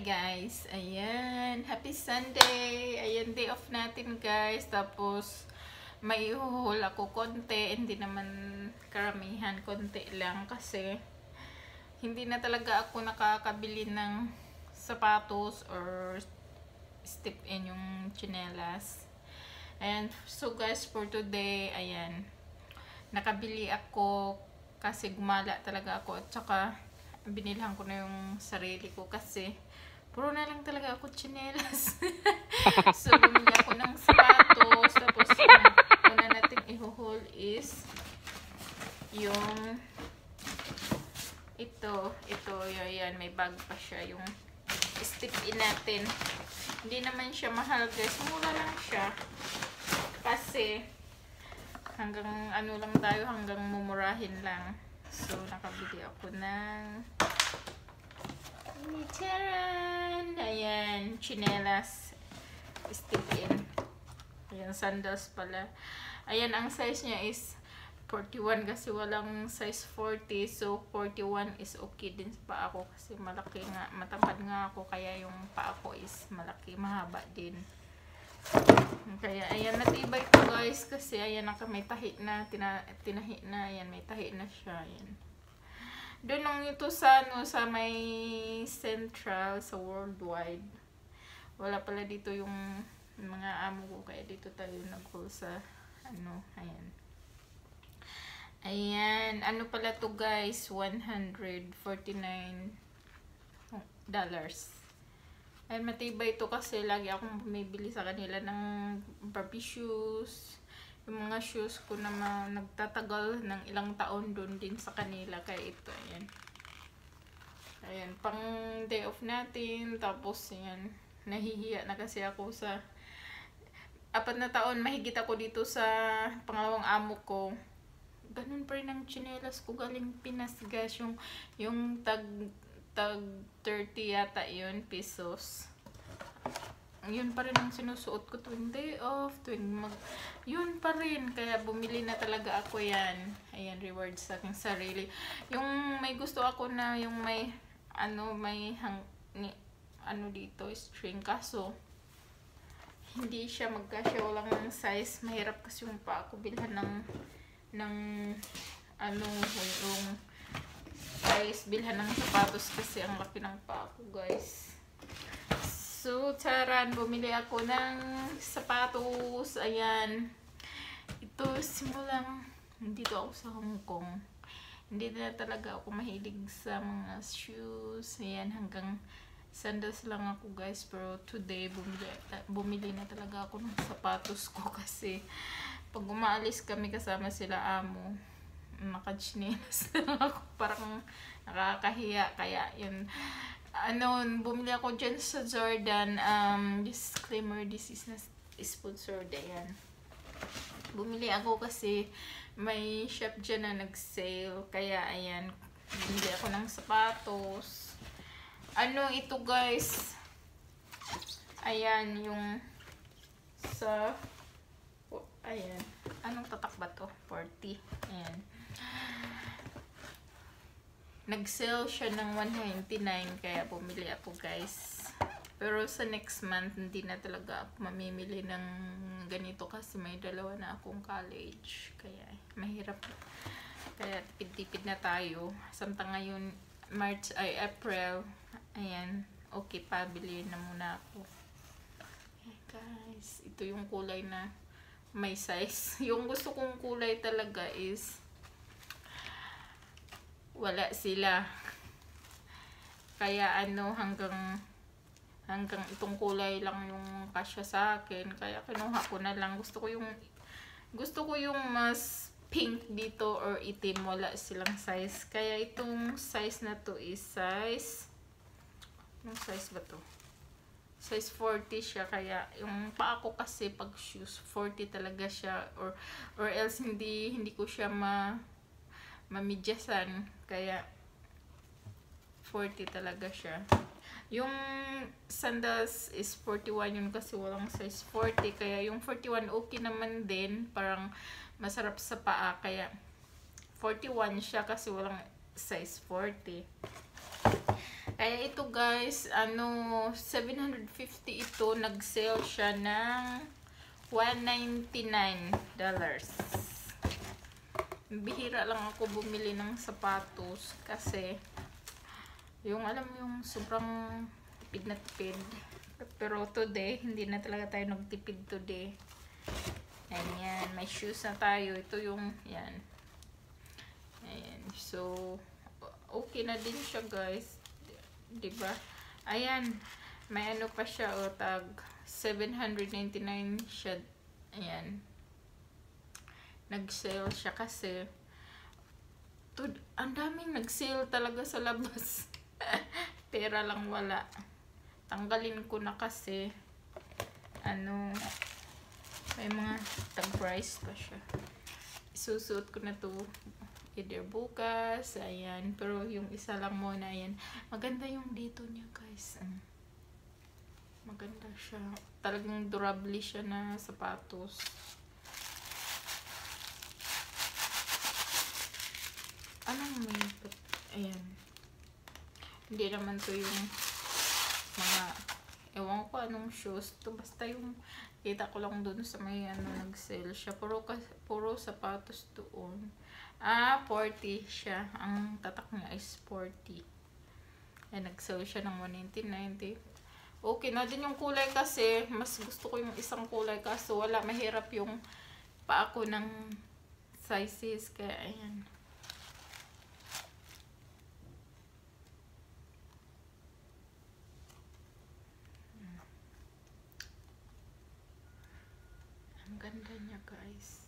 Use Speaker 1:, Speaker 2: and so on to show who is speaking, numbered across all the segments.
Speaker 1: guys. Ayan. Happy Sunday. Ayan, day off natin guys. Tapos, may ihuhul ako konti. Hindi naman karamihan. Konti lang kasi hindi na talaga ako nakakabili ng sapatos or step in yung chinelas. And so guys, for today, ayan. Nakabili ako kasi gumala talaga ako at saka binilhan ko na yung sarili ko kasi puro na lang talaga ako chinelas. so, bumili ako ng sapatos. Tapos, yung una natin ihuhol is yung ito, ito, yan, may bag pa siya, yung step in natin. Hindi naman siya mahal guys, mura lang siya. Kasi, hanggang ano lang tayo, hanggang mumurahin lang. So, nakabili ako ng Charan! Ayan, chinelas. Stick in. Ayan, sandals pala. Ayan, ang size niya is 41 kasi walang size 40. So, 41 is okay din sa paa ko kasi malaki nga. Matangkad nga ako kaya yung paa ko is malaki, mahaba din. Kaya, ayan, natibay ko guys kasi ayan, naka may tahi na, tina, tinahi na, ayan, may tahi na siya, ayan. Doon nung ito sa, ano, sa may central, sa worldwide. Wala pala dito yung mga amo ko, kaya dito tayo nag sa, ano, ayan. Ayan, ano pala to guys, 149 dollars. Ay, matibay ito kasi lagi akong bumibili sa kanila ng Barbie shoes. Yung mga shoes ko naman nagtatagal ng ilang taon doon din sa kanila. Kaya ito, ayan. Ayan, pang day off natin. Tapos, ayan, nahihiya na kasi ako sa apat na taon. Mahigit ako dito sa pangalawang amo ko. Ganun pa rin ang chinelas ko galing Pinas, guys. Yung, yung tag tag 30 yata yun pesos yun pa rin ang sinusuot ko tuwing day off tuwing mag yun pa rin. Kaya bumili na talaga ako yan. Ayan reward sa aking sarili. Yung may gusto ako na yung may ano may hang ni, ano dito string. Kaso hindi siya magkasya. Walang size. Mahirap kasi yung pa ako bilhan ng ng ano yung guys, bilhan ng sapatos kasi ang laki ng paa ko, guys. So, charan, bumili ako ng sapatos. Ayan. Ito, simulang, dito ako sa Hong Kong. Hindi na talaga ako mahilig sa mga shoes. Ayan, hanggang sandals lang ako, guys. Pero today, bumili, bumili na talaga ako ng sapatos ko kasi pag umaalis kami kasama sila amo, naka-chinelas lang ako. Parang nakakahiya. Kaya yun. Ano, bumili ako dyan sa Jordan. Um, disclaimer, this is not sponsored. Ayan. Bumili ako kasi may shop dyan na nag-sale. Kaya ayan, bumili ako ng sapatos. Ano ito guys? Ayan, yung sa oh, ayan. Anong tatak ba to? 40. Ayan. Nag-sale siya ng 199 kaya bumili ako guys. Pero sa next month, hindi na talaga mamimili ng ganito kasi may dalawa na akong college. Kaya mahirap. Kaya tipid-tipid na tayo. Samta ngayon, March ay April. Ayan. Okay pa, bilhin na muna ako. Hey guys, ito yung kulay na may size. Yung gusto kong kulay talaga is wala sila. Kaya ano hanggang hanggang itong kulay lang yung kasya sa akin. Kaya kinuha ko na lang. Gusto ko yung gusto ko yung mas pink dito or itim. Wala silang size. Kaya itong size na to is size Anong size ba to? Size 40 siya. Kaya yung paa ko kasi pag shoes 40 talaga siya. Or, or else hindi, hindi ko siya ma mamidyasan. Kaya 40 talaga siya. Yung sandals is 41 yun kasi walang size 40. Kaya yung 41 okay naman din. Parang masarap sa paa. Kaya 41 siya kasi walang size 40. Kaya ito guys, ano, 750 ito, nag-sale siya ng 199 dollars. Bihira lang ako bumili ng sapatos kasi yung alam mo yung sobrang tipid na tipid. Pero today, hindi na talaga tayo nagtipid today. Ayan, may shoes na tayo. Ito yung, yan. Ayan, so, okay na din siya guys. 'di ba? Ayan, may ano pa siya o tag 799 siya. Ayan. Nag-sale siya kasi to, ang daming nag-sale talaga sa labas. Pera lang wala. Tanggalin ko na kasi ano may mga tag price pa siya. Isusuot ko na to either bukas, ayan. Pero yung isa lang muna, ayan. Maganda yung dito niya, guys. Maganda siya. Talagang durable siya na sapatos. Anong may... Ayan. Hindi naman to yung mga... Ewan ko anong shoes to. Basta yung kita ko lang dun sa may ano nag-sale siya. Puro, puro sapatos doon. Ah, 40 siya. Ang tatak niya is 40. Ayan, nag-sell siya ng 190 Okay na din yung kulay kasi. Mas gusto ko yung isang kulay kaso wala. Mahirap yung pa ako ng sizes. Kaya ayan. Ang ganda niya guys.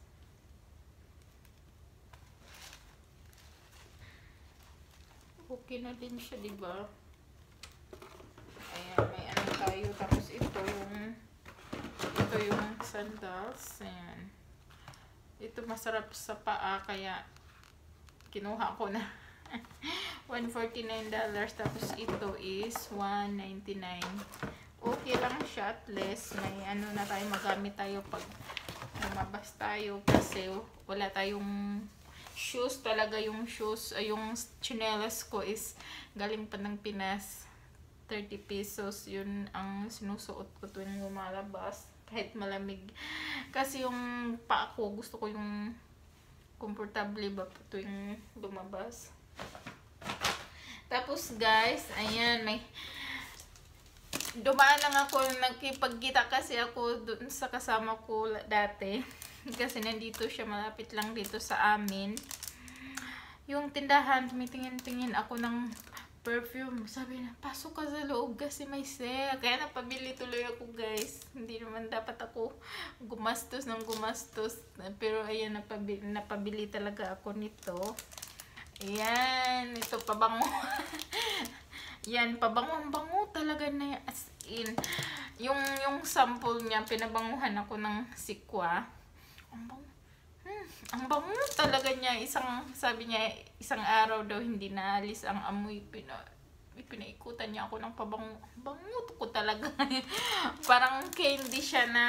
Speaker 1: okay na din siya, di ba? Ayan, may ano tayo. Tapos ito yung ito yung sandals. Ayan. Ito masarap sa paa, kaya kinuha ko na. $149. Tapos ito is $199. Okay lang siya at least. May ano na tayo, magamit tayo pag lumabas tayo kasi wala tayong shoes talaga yung shoes, ay yung chinelas ko is galing pa ng Pinas. 30 pesos yun ang sinusuot ko tuwing lumalabas kahit malamig. Kasi yung pa ako, gusto ko yung comfortable ba tuwing lumabas. Tapos guys, ayan, may dumaan lang ako, nagkipagkita kasi ako dun sa kasama ko dati. Kasi nandito siya, malapit lang dito sa amin. Yung tindahan, tumitingin-tingin ako ng perfume. Sabi na, pasok ka sa loob kasi may sale. Kaya napabili tuloy ako guys. Hindi naman dapat ako gumastos ng gumastos. Pero ayan, napabili, napabili talaga ako nito. Ayan, ito pabango. Yan, pabango. Ang bango talaga na as in. Yung, yung sample niya, pinabanguhan ako ng sikwa ang bango. Hmm, ang bango talaga niya. Isang, sabi niya, isang araw daw hindi naalis ang amoy. Pina, pinaikutan niya ako ng pabango. Bango ko talaga. Parang candy siya na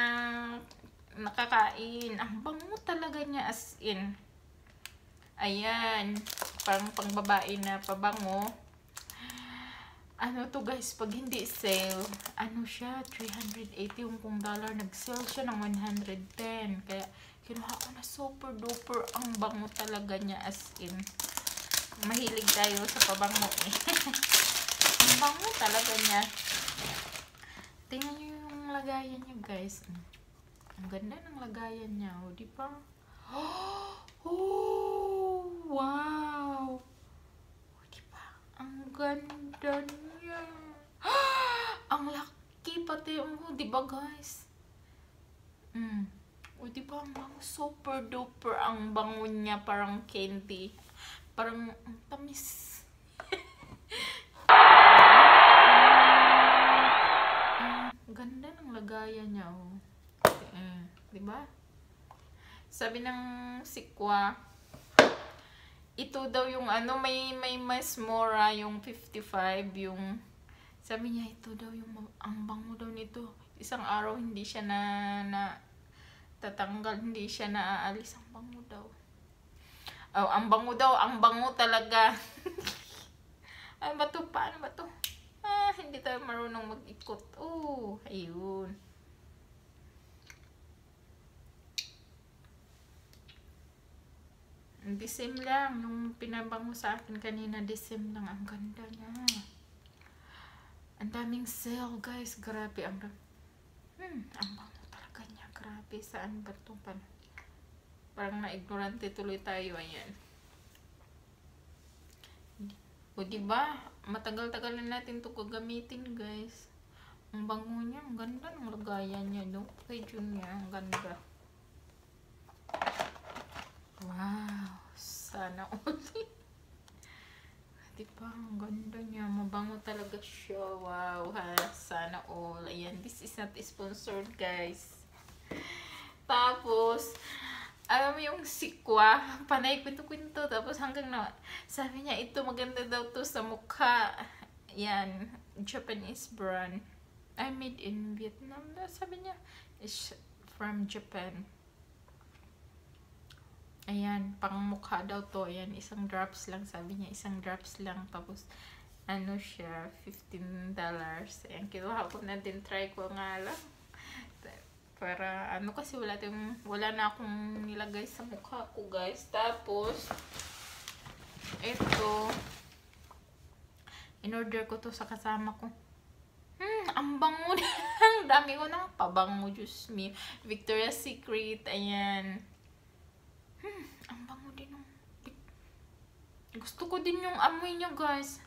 Speaker 1: nakakain. Ang bango talaga niya as in. Ayan. Parang pangbabae na pabango. Ano to guys, pag hindi sale, ano siya, 380 yung kung dollar. Nag-sale siya ng 110. Kaya, Kinuha ko na super duper ang bango talaga niya as in. Mahilig tayo sa pabango eh. ang bango talaga niya. Tingnan niyo yung lagayan niya guys. Ang ganda ng lagayan niya. O, di ba? Oh, wow! Ang ganda niya. ang laki pati. Oh, di ba guys? Mm. O, di ba, ang super duper ang bango niya, parang candy. Parang, ang tamis. ang ganda ng lagayan niya, oh. Eh, di ba? Sabi ng sikwa, ito daw yung ano, may, may mas mora, yung 55, yung, sabi niya, ito daw yung, ang bango daw nito. Isang araw hindi siya na, na, tatanggal, hindi siya naaalis. Ang bango daw. Oh, ang bango daw, ang bango talaga. ano ba to? Paano ba to? hindi tayo marunong mag-ikot. Oh, ayun. Same lang. Nung pinabang mo sa akin kanina, same lang. Ang ganda niya. Ang daming sale, guys. Grabe. Ang, hmm, ang bango talaga niya. Grabe. Saan ba ito? Parang na-ignorante tuloy tayo. Ayan. O, diba? Matagal-tagal na natin ito gagamitin, guys. Ang bango niya. Ang ganda ng lagayan niya, no? Kay Junior. Ang ganda. Wow, sana all. diba, ang ganda niya. Mabango talaga siya. Wow, ha? Sana all. Ayan, this is not sponsored, guys. Tapos, alam mo yung sikwa, panay kwento-kwento. Tapos hanggang na, sabi niya, ito maganda daw to sa mukha. Yan, Japanese brand. I made in Vietnam. Sabi niya, is from Japan. Ayan, pang mukha daw to. Ayan, isang drops lang. Sabi niya, isang drops lang. Tapos, ano siya, $15. Ayan, kinuha ko na din. Try ko nga lang. Para, ano kasi wala, tayong, wala na akong nilagay sa mukha ko, guys. Tapos, ito, in-order ko to sa kasama ko. Hmm, ang bango ang dami ko ng pabango, Diyos me. Victoria's Secret, ayan. Hmm, ang bango din ng... Gusto ko din yung amoy niya, guys.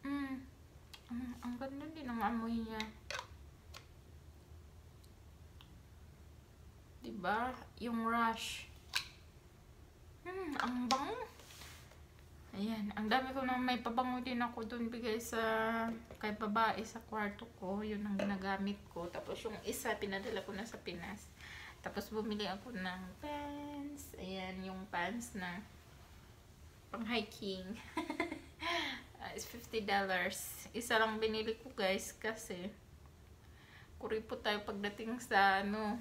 Speaker 1: Hmm. Ang, ang ganda din ng amoy niya. Diba? Yung rush. Hmm, ang bango. Ayan, ang dami ko nang may pabango din ako doon bigay sa kay babae sa kwarto ko. Yun ang ginagamit ko. Tapos yung isa, pinadala ko na sa Pinas. Tapos bumili ako ng pants. Ayan, yung pants na pang hiking. uh, is $50. Isa lang binili ko guys kasi kuripo tayo pagdating sa ano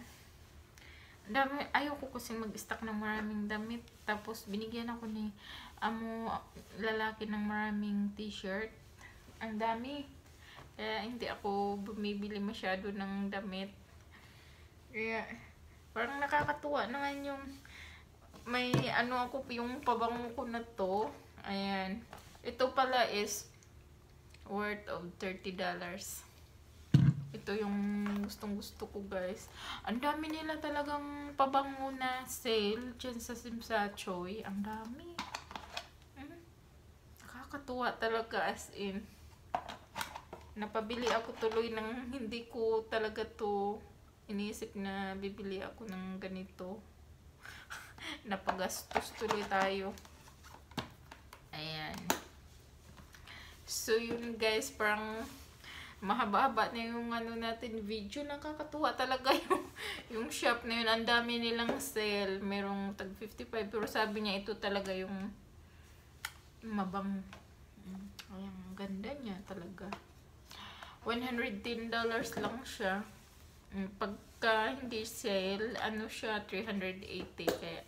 Speaker 1: dami, ayoko kasi mag-stock ng maraming damit. Tapos binigyan ako ni amo lalaki ng maraming t-shirt. Ang dami. Kaya hindi ako bumibili masyado ng damit. Kaya Parang nakakatuwa naman yung may ano ako yung pabango ko na to. Ayan. Ito pala is worth of $30. Ito yung gustong gusto ko guys. Ang dami nila talagang pabango na sale dyan sa Simsa Choi. Ang dami. Hmm. Nakakatuwa talaga as in. Napabili ako tuloy ng hindi ko talaga to iniisip na bibili ako ng ganito. Napagastos tuloy tayo. Ayan. So, yun guys, parang mahaba-haba na yung ano natin video. Nakakatuwa talaga yung, yung shop na yun. Ang dami nilang sale. Merong tag 55. Pero sabi niya ito talaga yung mabang. Ayan, ganda niya talaga. $110 lang siya. Mm, pagka hindi sale, ano siya, 380. Kaya,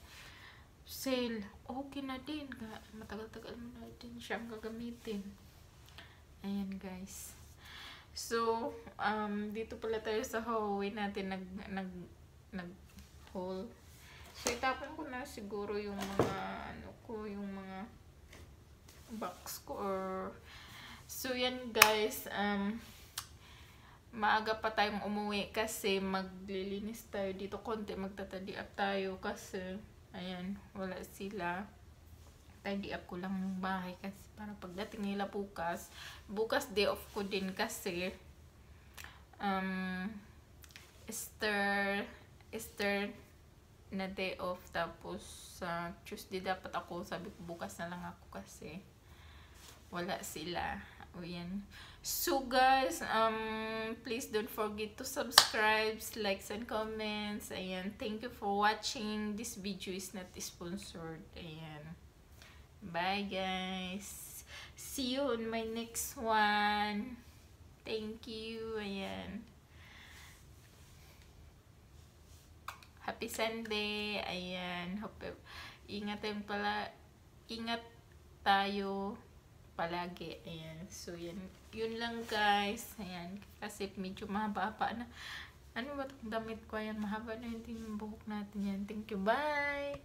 Speaker 1: sale, okay na din. Matagal-tagal mo na din siyang gagamitin. Ayan, guys. So, um, dito pala tayo sa hallway natin nag, nag, nag, haul. So, itapon ko na siguro yung mga, ano ko, yung mga box ko or, so, yan, guys, um, maaga pa tayong umuwi kasi maglilinis tayo dito konti magtatadi up tayo kasi ayan wala sila. Tidy up ko lang yung bahay kasi para pagdating nila bukas bukas day off ko din kasi um Easter Easter na day off tapos sa uh, Tuesday dapat ako sabi ko bukas na lang ako kasi wala sila. O yan So guys, um, please don't forget to subscribe, likes, and comments. Ayan, thank you for watching. This video is not sponsored. Ayan. Bye guys. See you on my next one. Thank you. Ayan. Happy Sunday. Ayan. Hope, ingat tayo pala. Ingat tayo palagi. Ayan. So, yan. Yun lang guys. Ayan. Kasi medyo mahaba pa na. Ano ba itong damit ko? Ayan. Mahaba na yung buhok natin yan. Thank you. Bye!